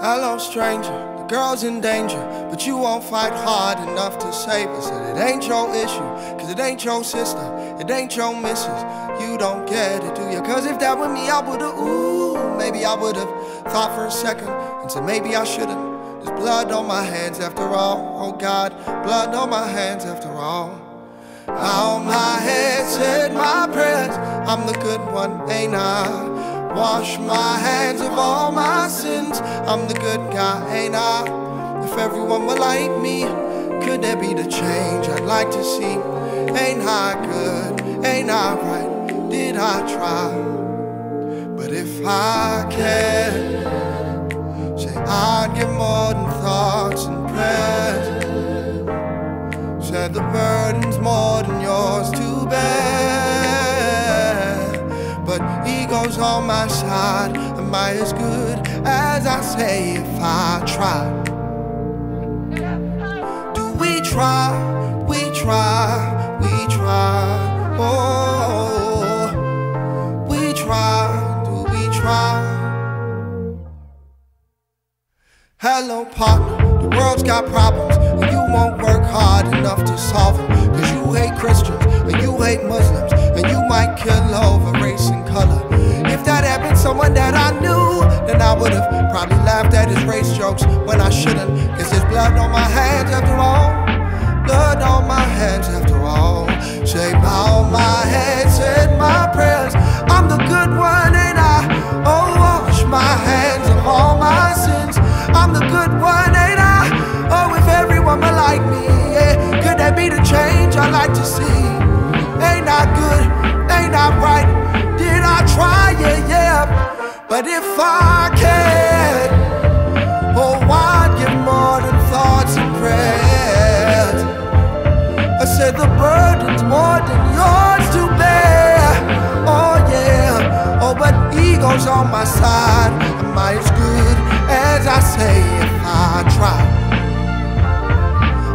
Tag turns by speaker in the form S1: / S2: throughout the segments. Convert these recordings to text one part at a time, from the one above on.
S1: Hello, stranger. The girl's in danger, but you won't fight hard enough to save her. Said it ain't your issue, cause it ain't your sister, it ain't your missus. You don't get it, do you? Cause if that were me, I would've, ooh, maybe I would've thought for a second and said maybe I shouldn't. There's blood on my hands after all, oh God, blood on my hands after all. Bow my head, said my prayers, I'm the good one, ain't I? Wash my hands of all my sins. I'm the good guy, ain't I? If everyone were like me, could there be the change I'd like to see? Ain't I good? Ain't I right? Did I try? But if I can, say I'd give more than Ego's on my side. Am I as good as I say if I try? Do we try? We try, we try. Oh, we try, do we try? Hello, partner. The world's got problems, and you won't work hard enough to solve them. Cause you hate Christians, and you hate Muslims, and you might kill over jokes when I shouldn't. Cause there's blood on my hands after all. Blood on my hands after all. Shape bow my head, said my prayers. I'm the good one, ain't I? Oh, wash my hands of all my sins. I'm the good one, ain't I? Oh, if everyone were like me, yeah. Could that be the change I like to see? Ain't I good? Ain't I right? Did I try? Yeah, yeah. But if I can, ego's on my side. Am I as good as I say if I try?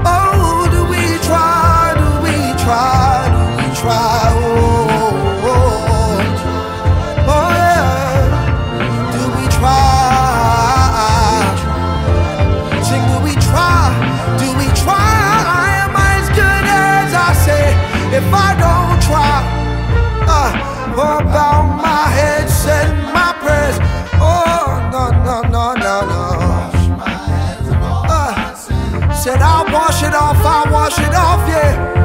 S1: Oh, do we try? Do we try? Do we try? Oh, oh, oh yeah. Do we try? Do we try? Do we try? Am I as good as I say if I don't try? Uh, oh, bow said I'll wash it off, I'll wash it off, yeah.